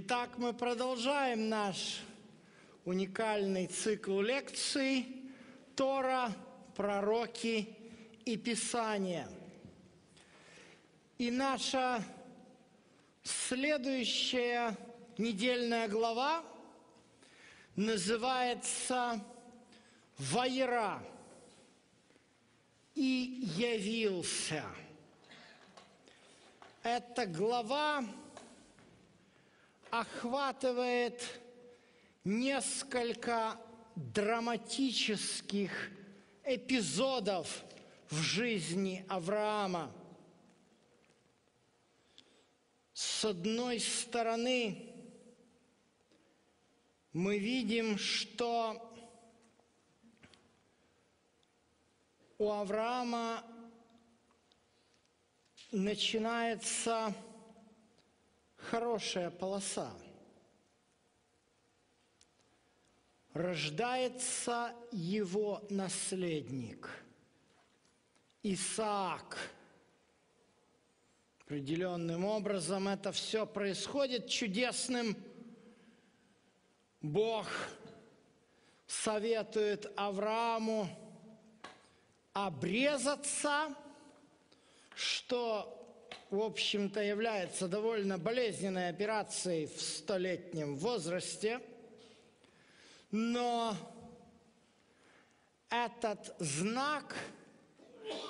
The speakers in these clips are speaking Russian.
Итак, мы продолжаем наш уникальный цикл лекций «Тора, пророки и Писание». И наша следующая недельная глава называется «Вайра» и «Явился». Эта глава охватывает несколько драматических эпизодов в жизни Авраама. С одной стороны, мы видим, что у Авраама начинается хорошая полоса. Рождается его наследник Исаак. Определенным образом это все происходит чудесным. Бог советует Аврааму обрезаться, что в общем-то, является довольно болезненной операцией в столетнем возрасте, но этот знак,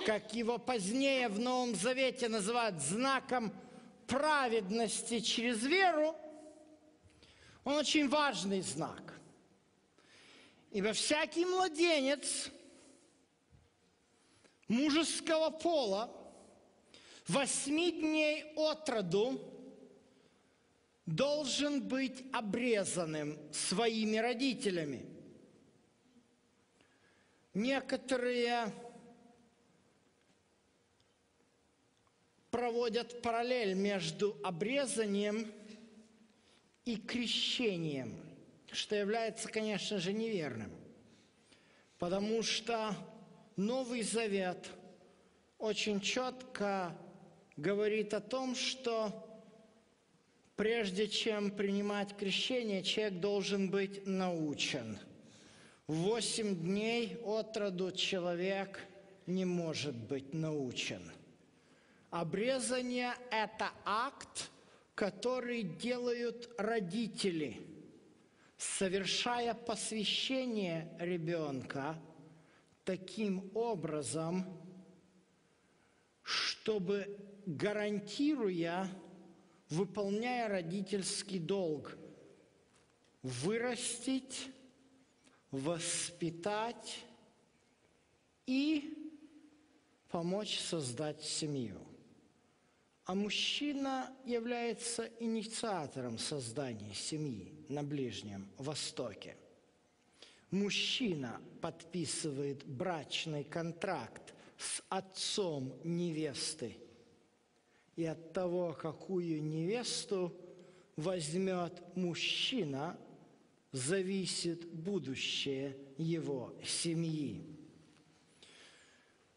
как его позднее в Новом Завете называют знаком праведности через веру, он очень важный знак. Ибо всякий младенец мужеского пола – восьми дней от роду должен быть обрезанным своими родителями. Некоторые проводят параллель между обрезанием и крещением, что является, конечно же, неверным. Потому что Новый Завет очень четко говорит о том, что прежде чем принимать крещение, человек должен быть научен. Восемь дней от роду человек не может быть научен. Обрезание – это акт, который делают родители, совершая посвящение ребенка таким образом, чтобы гарантируя, выполняя родительский долг, вырастить, воспитать и помочь создать семью. А мужчина является инициатором создания семьи на Ближнем Востоке. Мужчина подписывает брачный контракт с отцом невесты – и от того, какую невесту возьмет мужчина, зависит будущее его семьи.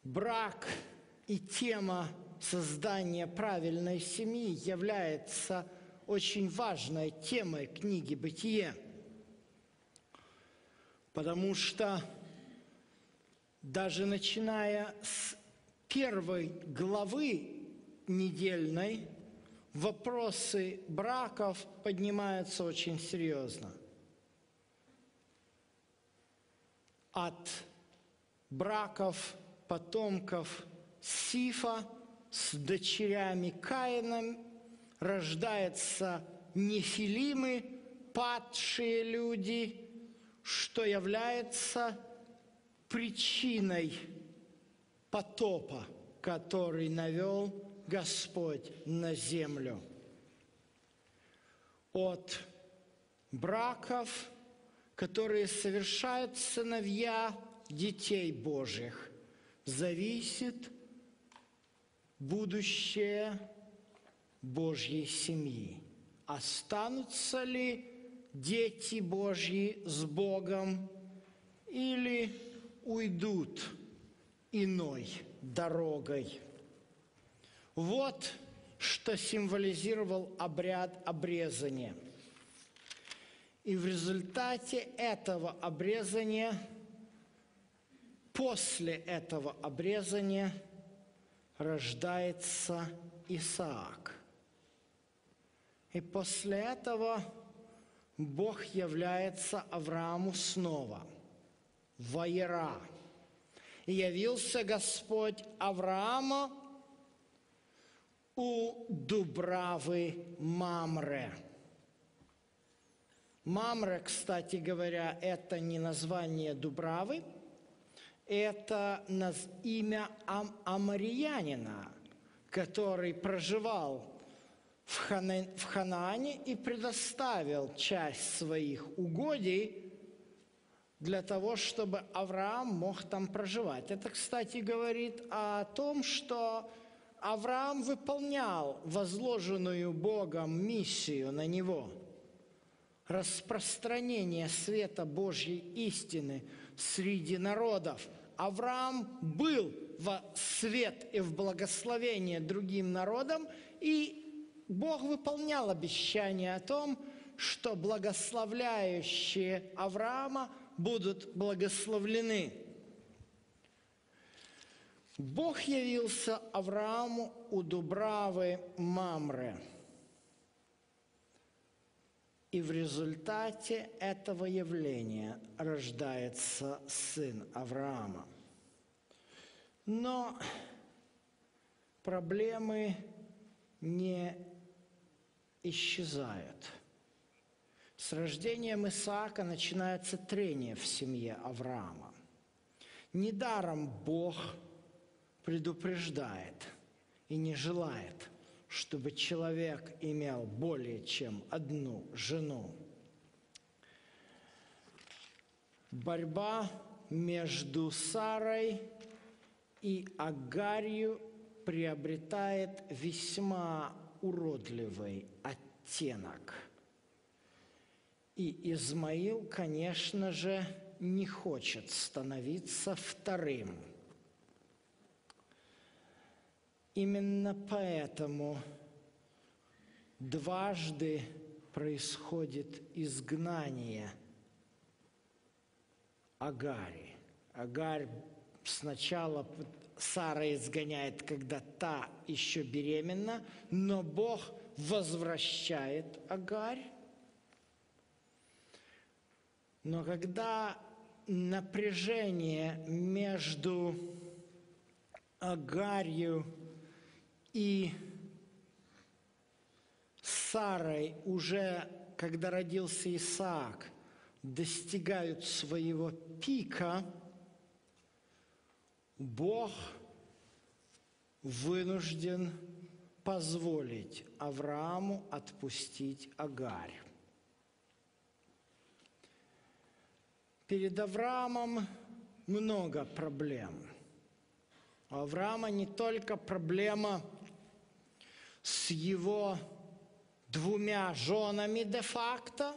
Брак и тема создания правильной семьи является очень важной темой книги «Бытие», потому что даже начиная с первой главы недельной вопросы браков поднимаются очень серьезно. От браков потомков Сифа с дочерями Каином рождаются нефилимы, падшие люди, что является причиной потопа, который навел Господь на землю. От браков, которые совершают сыновья детей Божьих, зависит будущее Божьей семьи. Останутся ли дети Божьи с Богом или уйдут иной дорогой? Вот что символизировал обряд обрезания. И в результате этого обрезания, после этого обрезания рождается Исаак. И после этого Бог является Аврааму снова. Ваера. И явился Господь Авраама у Дубравы Мамре. Мамре, кстати говоря, это не название Дубравы, это имя Ам Амариянина, который проживал в, Хана... в Ханаане и предоставил часть своих угодий для того, чтобы Авраам мог там проживать. Это, кстати, говорит о том, что Авраам выполнял возложенную Богом миссию на него – распространение света Божьей истины среди народов. Авраам был в свет и в благословение другим народам, и Бог выполнял обещание о том, что благословляющие Авраама будут благословлены. Бог явился Аврааму у Дубравы Мамре – и в результате этого явления рождается сын Авраама. Но проблемы не исчезают. С рождением Исаака начинается трение в семье Авраама. Недаром Бог предупреждает и не желает – чтобы человек имел более чем одну жену. Борьба между Сарой и Агарью приобретает весьма уродливый оттенок. И Измаил, конечно же, не хочет становиться вторым – Именно поэтому дважды происходит изгнание Агари. Агарь сначала Сара изгоняет, когда та еще беременна, но Бог возвращает Агарь. Но когда напряжение между Агарью и Сарой уже, когда родился Исаак, достигают своего пика, Бог вынужден позволить Аврааму отпустить Агарь. Перед Авраамом много проблем. У Авраама не только проблема с его двумя женами де-факто,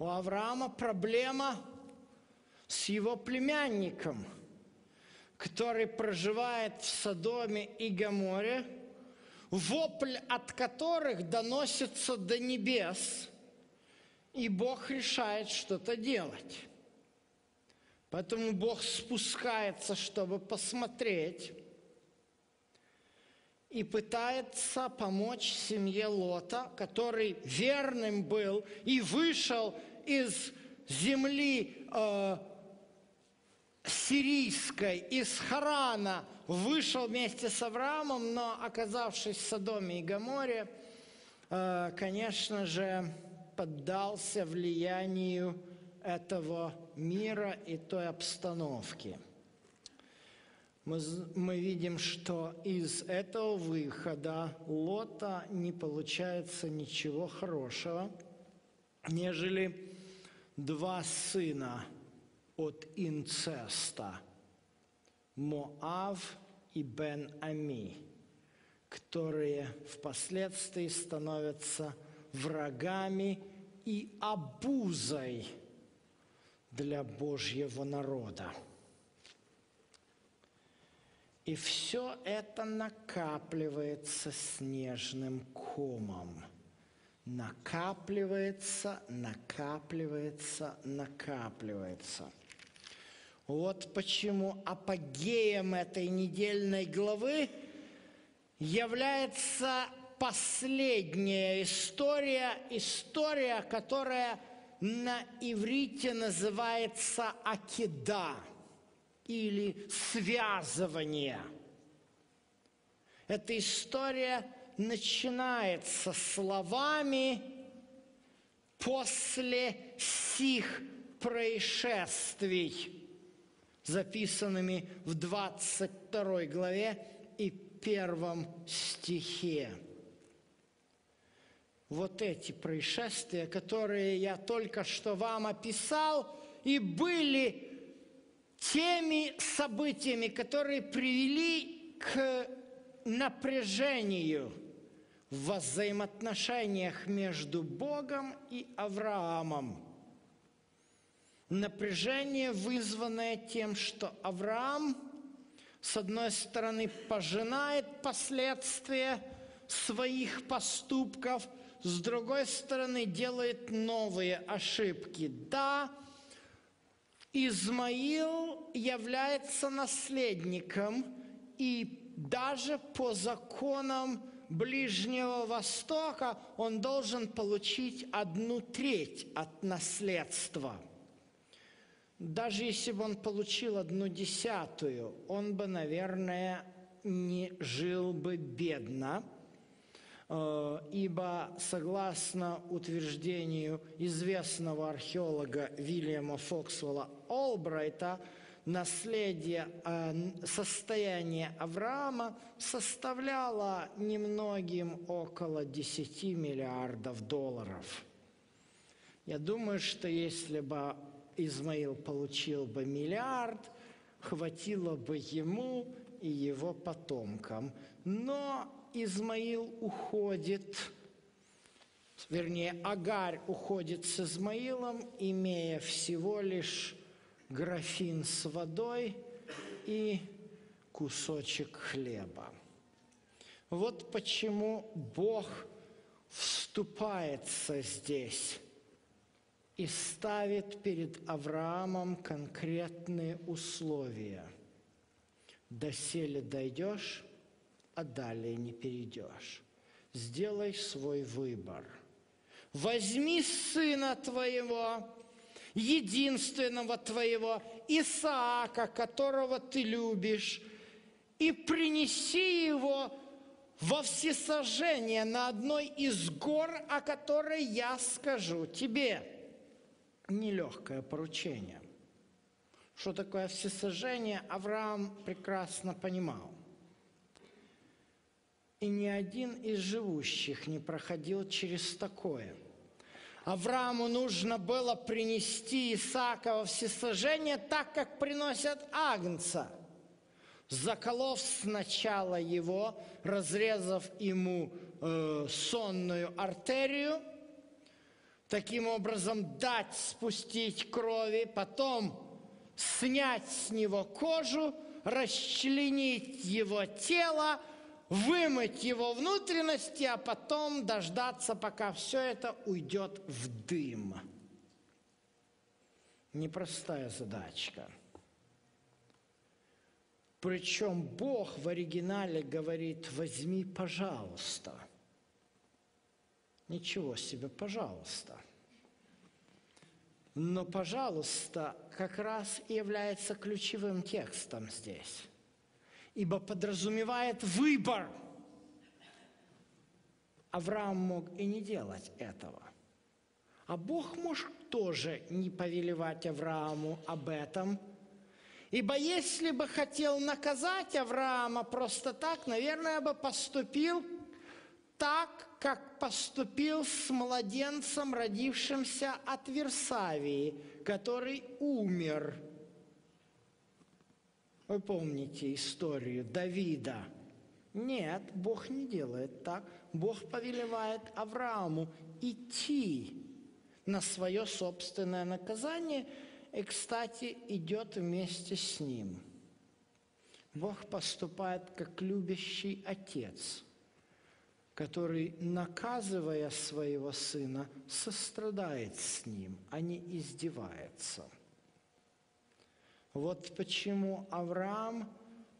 у Авраама проблема с его племянником, который проживает в Содоме и Гаморе, вопль от которых доносится до небес, и Бог решает что-то делать. Поэтому Бог спускается, чтобы посмотреть, и пытается помочь семье Лота, который верным был и вышел из земли э, сирийской, из Харана, вышел вместе с Авраамом, но оказавшись в Содоме и Гаморе, э, конечно же, поддался влиянию этого мира и той обстановки – мы, мы видим, что из этого выхода Лота не получается ничего хорошего, нежели два сына от инцеста – Моав и Бен-Ами, которые впоследствии становятся врагами и обузой для Божьего народа. И все это накапливается снежным комом накапливается, накапливается, накапливается. Вот почему апогеем этой недельной главы является последняя история, история, которая на иврите называется акида или связывание. Эта история начинается словами «после сих происшествий», записанными в 22 главе и первом стихе. Вот эти происшествия, которые я только что вам описал, и были теми событиями, которые привели к напряжению в взаимоотношениях между Богом и Авраамом. Напряжение, вызванное тем, что Авраам, с одной стороны, пожинает последствия своих поступков, с другой стороны, делает новые ошибки. Да, Измаил является наследником, и даже по законам Ближнего Востока он должен получить одну треть от наследства. Даже если бы он получил одну десятую, он бы, наверное, не жил бы бедно, ибо, согласно утверждению известного археолога Вильяма Фоксвелла Олбрайта, наследие, э, состояние Авраама составляло немногим около 10 миллиардов долларов. Я думаю, что если бы Измаил получил бы миллиард, хватило бы ему и его потомкам. Но Измаил уходит, вернее, Агарь уходит с Измаилом, имея всего лишь графин с водой и кусочек хлеба. Вот почему Бог вступается здесь и ставит перед Авраамом конкретные условия. Доселе дойдешь, а далее не перейдешь. Сделай свой выбор. Возьми сына твоего, единственного твоего, Исаака, которого ты любишь, и принеси его во всесожжение на одной из гор, о которой я скажу тебе. Нелегкое поручение. Что такое всесожжение, Авраам прекрасно понимал. И ни один из живущих не проходил через такое – Аврааму нужно было принести Исаака во всесожжение так, как приносят агнца, заколов сначала его, разрезав ему э, сонную артерию, таким образом дать спустить крови, потом снять с него кожу, расчленить его тело – вымыть его внутренности, а потом дождаться, пока все это уйдет в дым. Непростая задачка. Причем Бог в оригинале говорит, возьми, пожалуйста. Ничего себе, пожалуйста. Но, пожалуйста, как раз и является ключевым текстом здесь ибо подразумевает выбор. Авраам мог и не делать этого. А Бог может тоже не повелевать Аврааму об этом. Ибо если бы хотел наказать Авраама просто так, наверное, бы поступил так, как поступил с младенцем, родившимся от Версавии, который умер – вы помните историю Давида? Нет, Бог не делает так. Бог повелевает Аврааму идти на свое собственное наказание и, кстати, идет вместе с ним. Бог поступает как любящий отец. который, наказывая своего сына, сострадает с ним, а не издевается. Вот почему Авраам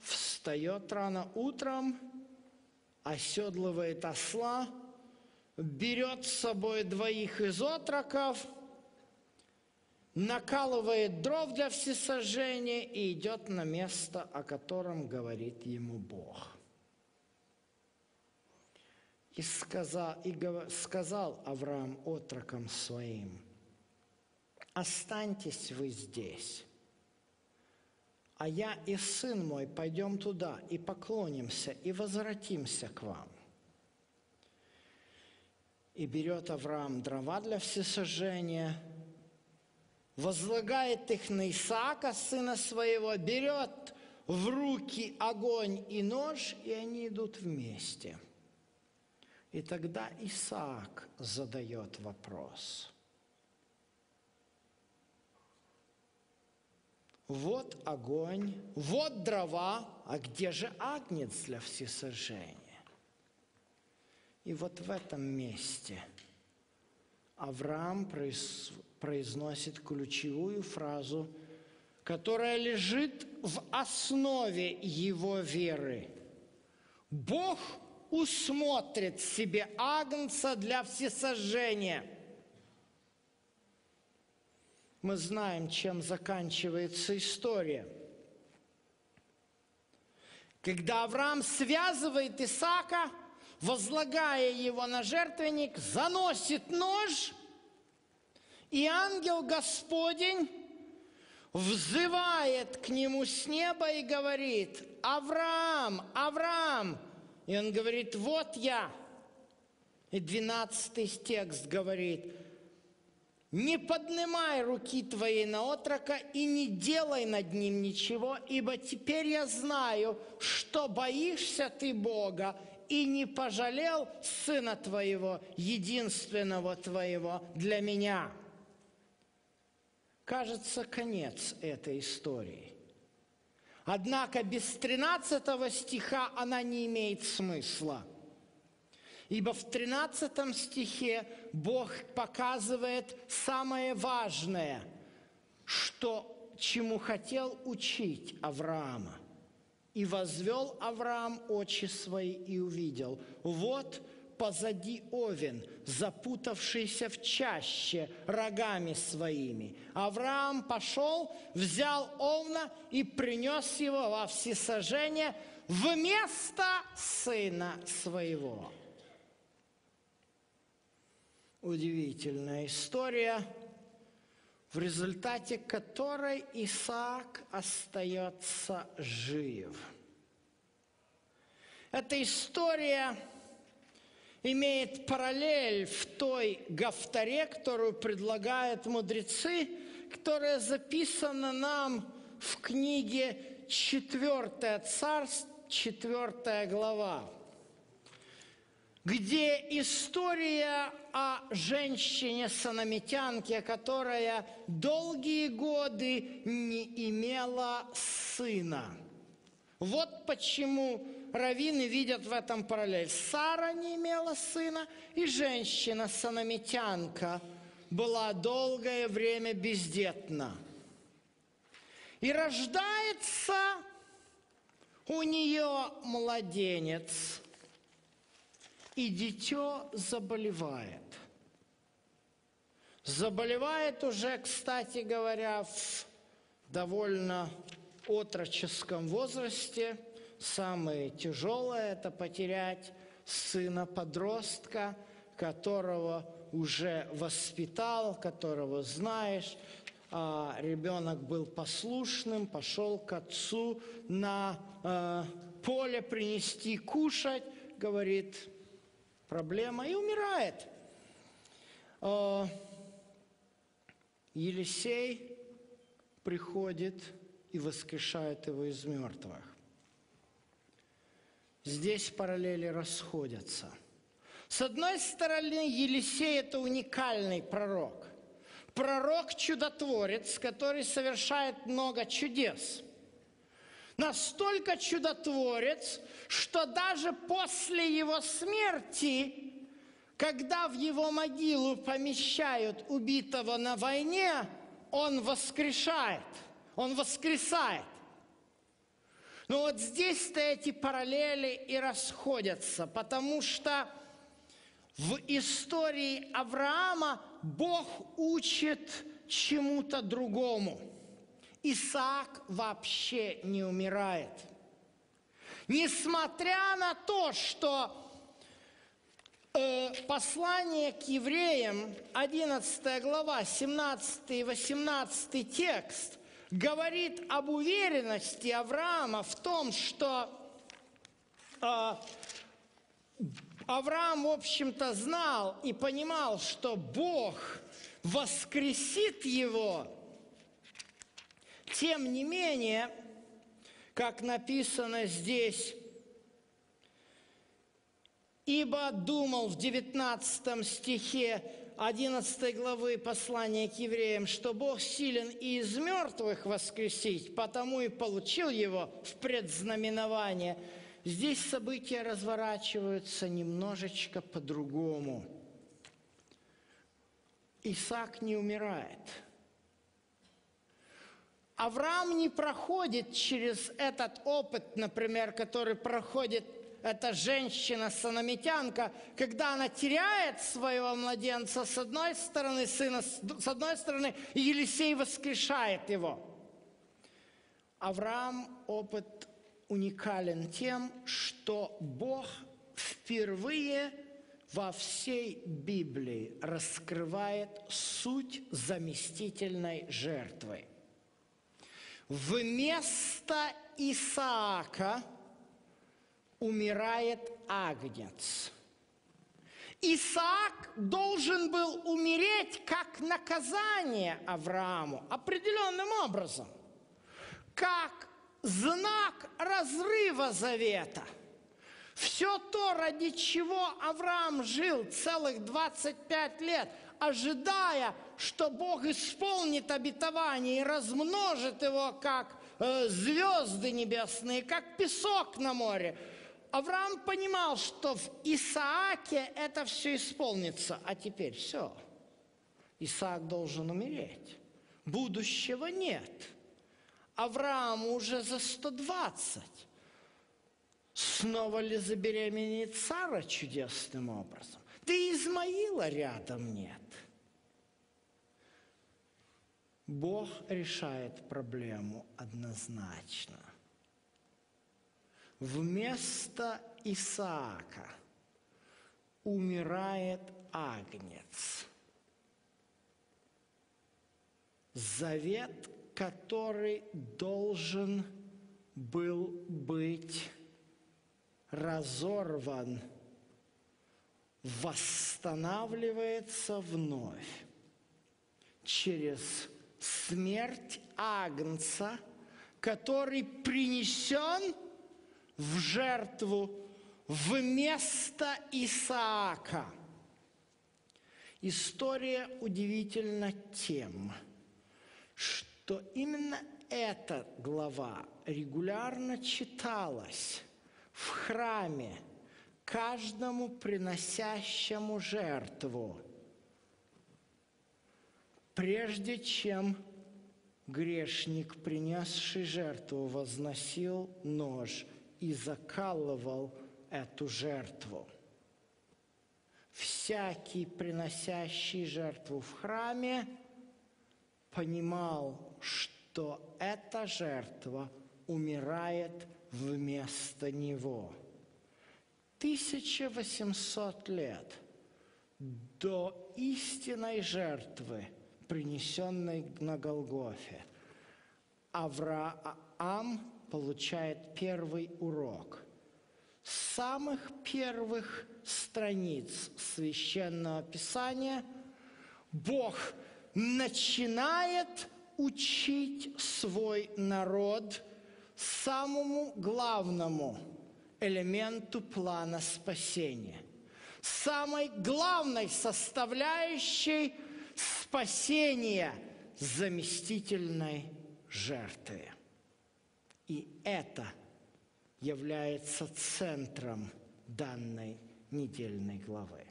встает рано утром, оседлывает осла, берет с собой двоих из отроков, накалывает дров для всесожжения и идет на место, о котором говорит ему Бог – и сказал, и сказал Авраам отрокам своим, останьтесь вы здесь, а я и сын мой пойдем туда и поклонимся, и возвратимся к вам. И берет Авраам дрова для всесожжения, возлагает их на Исаака, сына своего, берет в руки огонь и нож, и они идут вместе – и тогда Исаак задает вопрос. Вот огонь, вот дрова, а где же агнец для всесожжения? И вот в этом месте Авраам произносит ключевую фразу, которая лежит в основе его веры. Бог усмотрит себе агнца для всесожжения. Мы знаем, чем заканчивается история. Когда Авраам связывает Исаака, возлагая его на жертвенник, заносит нож, и ангел Господень взывает к нему с неба и говорит, Авраам, Авраам, и он говорит, вот я. И двенадцатый текст говорит, не поднимай руки твоей на отрока и не делай над ним ничего, ибо теперь я знаю, что боишься ты Бога и не пожалел сына твоего, единственного твоего для меня. Кажется, конец этой истории. Однако без 13 стиха она не имеет смысла. Ибо в 13 стихе Бог показывает самое важное, что, чему хотел учить Авраама. «И возвел Авраам очи свои и увидел, вот позади овен, запутавшийся в чаще рогами своими. Авраам пошел, взял овна и принес его во всесожжение вместо сына своего. Удивительная история, в результате которой Исаак остается жив. Эта история имеет параллель в той гафтаре, которую предлагают мудрецы, которая записана нам в книге «Четвертое царство», четвертая глава, где история о женщине-санамитянке, которая долгие годы не имела сына. Вот почему раввины видят в этом параллель. Сара не имела сына, и женщина, санамитянка, была долгое время бездетна. И рождается у нее младенец, и дитё заболевает. Заболевает уже, кстати говоря, в довольно отроческом возрасте – самое тяжелое – это потерять сына-подростка, которого уже воспитал, которого знаешь, а ребенок был послушным, пошел к отцу на э, поле принести кушать, говорит, проблема, и умирает. Э, Елисей приходит и воскрешает его из мертвых. Здесь параллели расходятся. С одной стороны, Елисей – это уникальный пророк. Пророк-чудотворец, который совершает много чудес. Настолько чудотворец, что даже после его смерти, когда в его могилу помещают убитого на войне, он воскрешает, он воскресает. Но вот здесь-то эти параллели и расходятся, потому что в истории Авраама Бог учит чему-то другому. Исаак вообще не умирает. Несмотря на то, что э, послание к евреям, 11 глава, 17 и 18 текст, говорит об уверенности Авраама в том, что э, Авраам, в общем-то, знал и понимал, что Бог воскресит его. Тем не менее, как написано здесь, «Ибо думал в 19 стихе 11 главы послания к евреям, что Бог силен и из мертвых воскресить, потому и получил его в предзнаменование. Здесь события разворачиваются немножечко по-другому. Исаак не умирает. Авраам не проходит через этот опыт, например, который проходит эта женщина-санамитянка, когда она теряет своего младенца с одной стороны, сына с одной стороны, и Елисей воскрешает его. Авраам опыт уникален тем, что Бог впервые во всей Библии раскрывает суть заместительной жертвы. Вместо Исаака – умирает агнец. Исаак должен был умереть как наказание Аврааму определенным образом, как знак разрыва завета. Все то, ради чего Авраам жил целых 25 лет, ожидая, что Бог исполнит обетование и размножит его, как э, звезды небесные, как песок на море – Авраам понимал, что в Исааке это все исполнится, а теперь все. Исаак должен умереть. Будущего нет. Аврааму уже за 120. Снова ли забеременеет Сара чудесным образом? Да и Измаила рядом нет. Бог решает проблему однозначно – Вместо Исаака умирает агнец. Завет, который должен был быть разорван, восстанавливается вновь через смерть Агнца, который принесен – в жертву вместо Исаака. История удивительна тем, что именно эта глава регулярно читалась в храме каждому приносящему жертву, прежде чем грешник, принесший жертву, возносил нож и закалывал эту жертву. Всякий, приносящий жертву в храме, понимал, что эта жертва умирает вместо него. 1800 лет до истинной жертвы, принесенной на Голгофе, Авраам получает первый урок. С самых первых страниц священного писания Бог начинает учить свой народ самому главному элементу плана спасения, самой главной составляющей спасения заместительной жертвы. И это является центром данной недельной главы.